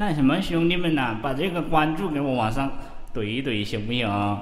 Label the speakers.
Speaker 1: 那什么兄弟们呐把这个关注给我往上怼一怼行不行？